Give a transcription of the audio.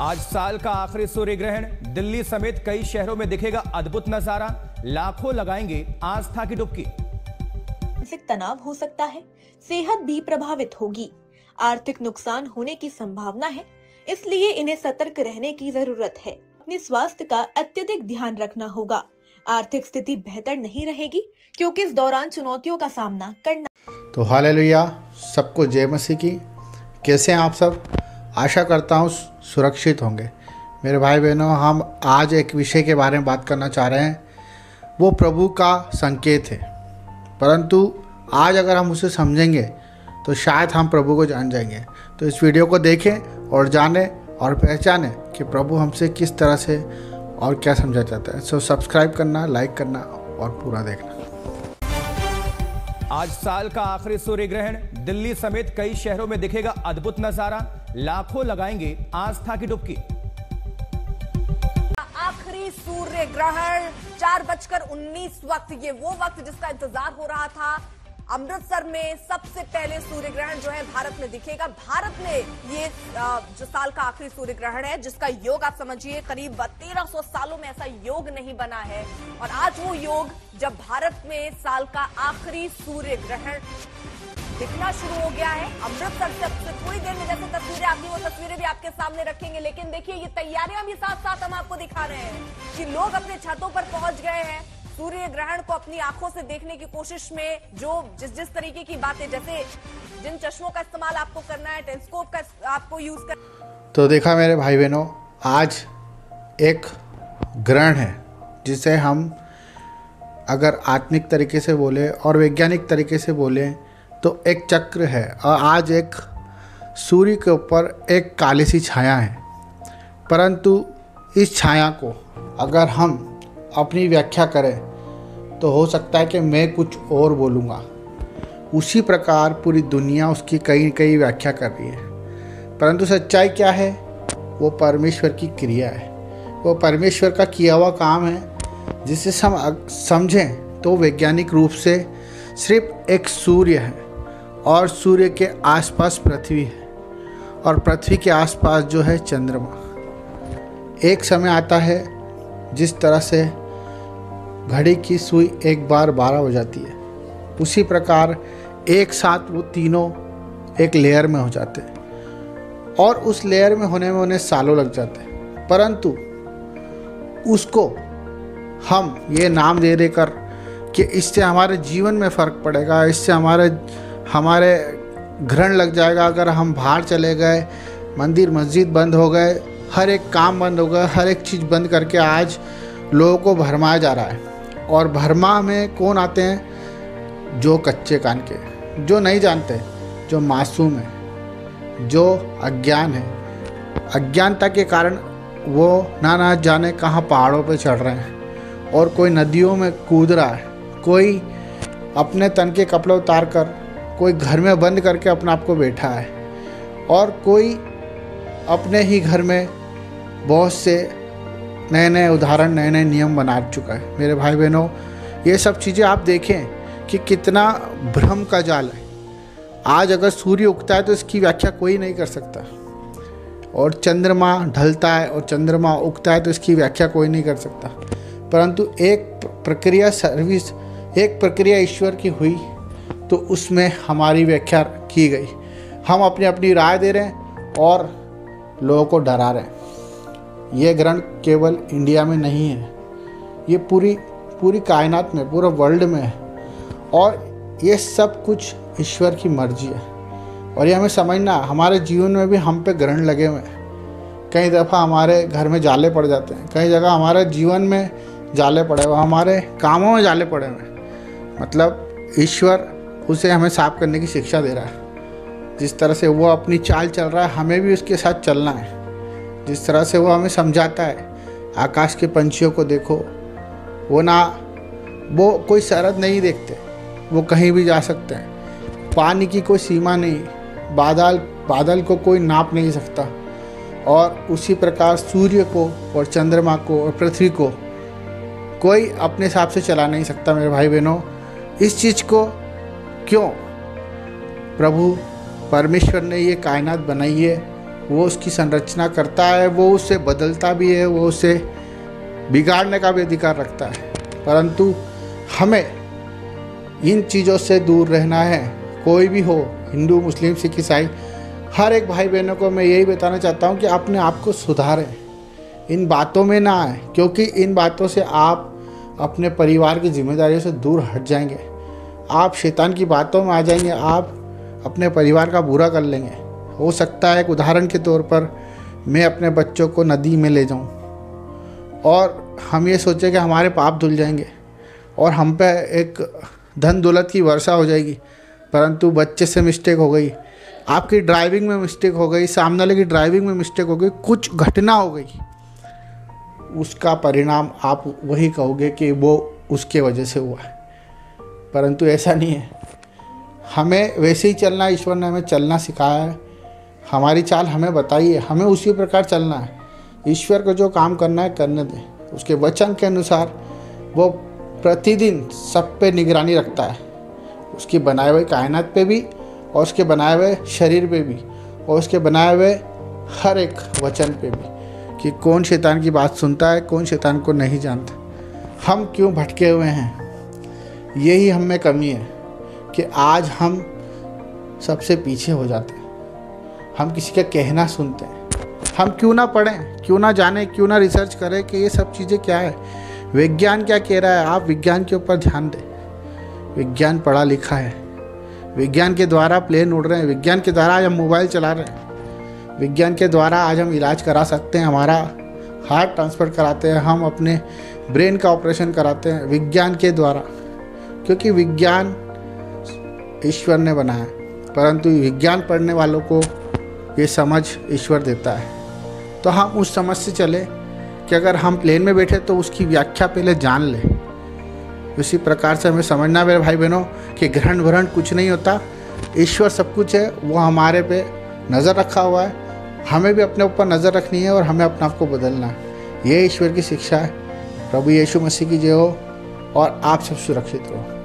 आज साल का आखिरी सूर्य ग्रहण दिल्ली समेत कई शहरों में दिखेगा अद्भुत नज़ारा। लाखों लगाएँगे आस्था की डुबकी। मानसिक तनाव हो सकता है सेहत भी प्रभावित होगी। आर्थिक नुकसान होने की संभावना है इसलिए इन्हें सतर्क रहने की ज़रूरत है। अपने स्वास्थ्य का अत्यधिक ध्यान रखना होगा। आर्थिक स्थिति बेहतर नहीं रहेगी क्योंकि इस दौरान चुनौतियों का सामना करना तो हालेलुया सबको जय मसीह की। कैसे हैं आप सब? आशा करता हूँ सुरक्षित होंगे। मेरे भाई बहनों हम आज एक विषय के बारे में बात करना चाह रहे हैं। वो प्रभु का संकेत है। परंतु आज अगर हम उसे समझेंगे तो शायद हम प्रभु को जान जाएँगे। तो इस वीडियो को देखें और जानें और पहचानें कि प्रभु हमसे किस तरह से और क्या समझा जाता है। सो so, सब्सक्राइब करना लाइक करना और पूरा देखना। आज साल का आखिरी सूर्य ग्रहण दिल्ली समेत कई शहरों में दिखेगा अद्भुत नज़ारा। लाखों लगाएँगे आस्था की डुबकी। आखिरी सूर्य ग्रहण, चार बजकर उन्नीस वक्त, ये वो वक्त जिसका इंतज़ार हो रहा था। अमृतसर में सबसे पहले सूर्य ग्रहण जो है भारत में दिखेगा। भारत में ये जो साल का आखिरी सूर्य ग्रहण है, जिसका योग आप समझिए, करीब 1300 सालों में ऐसा योग नहीं बना है। और आज वो योग जब भारत में साल का आखिरी सूर्य ग्रहण दिखना शुरू हो गया है। अमृतसर से अब से थोड़ी देर में जैसे तस्वीरें आती वो तस्वीरें भी आपके सामने रखेंगे, लेकिन देखिए ये तैयारियाँ भी साथ साथ हम आपको दिखा रहे हैं कि लोग अपने छतों पर पहुँच गए हैं। सूर्य ग्रहण को अपनी आँखों से देखने की कोशिश में जो जिस जिस तरीके की बातें, जैसे जिन चश्मों का इस्तेमाल आपको करना है, टेलीस्कोप का आपको यूज़ कर तो देखा मेरे भाई बहनों आज एक ग्रहण है, जिसे हम अगर आत्मिक तरीके से बोले और वैज्ञानिक तरीके से बोले तो एक चक्र है। और आज एक सूर्य के ऊपर एक काली सी छाया है। परंतु इस छाया को अगर हम अपनी व्याख्या करें तो हो सकता है कि मैं कुछ और बोलूँगा। उसी प्रकार पूरी दुनिया उसकी कई कई व्याख्या कर रही है। परंतु सच्चाई क्या है? वो परमेश्वर की क्रिया है। वो परमेश्वर का किया हुआ काम है। जिसे हम समझें तो वैज्ञानिक रूप से सिर्फ़ एक सूर्य है। और सूर्य के आसपास पृथ्वी है और पृथ्वी के आसपास जो है चंद्रमा। एक समय आता है जिस तरह से घड़ी की सुई एक बार बारह हो जाती है। उसी प्रकार एक साथ वो तीनों एक लेयर में हो जाते हैं और उस लेयर में होने में उन्हें सालों लग जाते हैं। परंतु उसको हम ये नाम दे देकर कि इससे हमारे जीवन में फ़र्क पड़ेगा, इससे हमारे हमारे घृण लग जाएगा अगर हम बाहर चले गए, मंदिर मस्जिद बंद हो गए, हर एक काम बंद हो गया, हर एक चीज़ बंद करके आज लोगों को भरमाया जा रहा है। और भरमा में कौन आते हैं? जो कच्चे कान के, जो नहीं जानते, जो मासूम है, जो अज्ञान है। अज्ञानता के कारण वो ना ना जाने कहाँ पहाड़ों पे चढ़ रहे हैं और कोई नदियों में कूद रहा है। कोई अपने तन के कपड़े उतार कर कोई घर में बंद करके अपने आप को बैठा है और कोई अपने ही घर में बहुत से नए नए उदाहरण नए नए नियम बना चुका है। मेरे भाई बहनों ये सब चीज़ें आप देखें कि कितना भ्रम का जाल है। आज अगर सूर्य उगता है तो इसकी व्याख्या कोई नहीं कर सकता। और चंद्रमा ढलता है और चंद्रमा उगता है तो इसकी व्याख्या कोई नहीं कर सकता। परंतु एक प्रक्रिया सर्विस, एक प्रक्रिया ईश्वर की हुई तो उसमें हमारी व्याख्या की गई। हम अपनी अपनी राय दे रहे हैं और लोगों को डरा रहे हैं। ये ग्रहण केवल इंडिया में नहीं है। ये पूरी पूरी कायनात में, पूरे वर्ल्ड में है। और ये सब कुछ ईश्वर की मर्ज़ी है। और ये हमें समझना, हमारे जीवन में भी हम पे ग्रहण लगे हुए हैं। कई दफ़ा हमारे घर में जाले पड़ जाते हैं। कई जगह हमारे जीवन में जाले पड़े हुए हमारे कामों में जाले पड़े हुए मतलब ईश्वर उसे हमें साफ़ करने की शिक्षा दे रहा है। जिस तरह से वो अपनी चाल चल रहा है, हमें भी उसके साथ चलना है। जिस तरह से वो हमें समझाता है, आकाश के पंछियों को देखो। वो ना, वो कोई सरहद नहीं देखते, वो कहीं भी जा सकते हैं। पानी की कोई सीमा नहीं, बादल बादल को कोई नाप नहीं सकता। और उसी प्रकार सूर्य को और चंद्रमा को और पृथ्वी को कोई अपने हिसाब से चला नहीं सकता, मेरे भाई बहनों इस चीज़ को क्यों? प्रभु, परमेश्वर ने ये कायनात बनाई है, वो उसकी संरचना करता है, वो उससे बदलता भी है, वो उसे बिगाड़ने का भी अधिकार रखता है। परंतु हमें इन चीज़ों से दूर रहना है। कोई भी हो, हिंदू, मुस्लिम, सिख, ईसाई, हर एक भाई बहनों को मैं यही बताना चाहता हूँ कि अपने आप को सुधारें। इन बातों में ना आए, क्योंकि इन बातों से आप अपने परिवार की जिम्मेदारियों से दूर हट जाएँगे। आप शैतान की बातों में आ जाएँगे, आप अपने परिवार का बुरा कर लेंगे। हो सकता है एक उदाहरण के तौर पर मैं अपने बच्चों को नदी में ले जाऊँ और हम ये सोचें कि हमारे पाप धुल जाएँगे और हम पे एक धन दौलत की वर्षा हो जाएगी, परंतु बच्चे से मिस्टेक हो गई, आपकी ड्राइविंग में मिस्टेक हो गई, सामने वाले की ड्राइविंग में मिस्टेक हो गई, कुछ घटना हो गई, उसका परिणाम आप वही कहोगे कि वो उसके वजह से हुआ। है परंतु ऐसा नहीं है। हमें वैसे ही चलना ईश्वर ने हमें चलना सिखाया है। हमारी चाल हमें बताई है, हमें उसी प्रकार चलना है। ईश्वर को जो काम करना है, करने दें। उसके वचन के अनुसार वो प्रतिदिन सब पे निगरानी रखता है। उसकी बनाए हुए कायनात पे भी और उसके बनाए हुए शरीर पे भी और उसके बनाए हुए हर एक वचन पे भी कि कौन शैतान की बात सुनता है, कौन शैतान को नहीं जानता। हम क्यों भटके हुए हैं? यही हम में कमी है कि आज हम सबसे पीछे हो जाते हैं। हम किसी का कहना सुनते हैं। हम क्यों ना पढ़ें, क्यों ना जानें, क्यों ना रिसर्च करें कि ये सब चीज़ें क्या है। विज्ञान क्या कह रहा है? आप विज्ञान के ऊपर ध्यान दें। विज्ञान पढ़ा लिखा है। विज्ञान के द्वारा प्लेन उड़ रहे हैं। विज्ञान के द्वारा आज हम मोबाइल चला रहे हैं। विज्ञान के द्वारा आज हम इलाज करा सकते हैं। हमारा हार्ट ट्रांसफ़र कराते हैं। हम अपने ब्रेन का ऑपरेशन कराते हैं। विज्ञान के द्वारा। क्योंकि विज्ञान ईश्वर ने बनाया परंतु विज्ञान पढ़ने वालों को ये समझ ईश्वर देता है। तो हम उस समझ से चले कि अगर हम प्लेन में बैठे तो उसकी व्याख्या पहले जान लें। उसी प्रकार से हमें समझना मेरे भाई बहनों कि ग्रहण भ्रहण कुछ नहीं होता। ईश्वर सब कुछ है, वो हमारे पे नज़र रखा हुआ है। हमें भी अपने ऊपर नज़र रखनी है और हमें अपने आप को बदलना है। ये ईश्वर की शिक्षा है। प्रभु यीशु मसीह की जय हो और आप सब सुरक्षित रहो।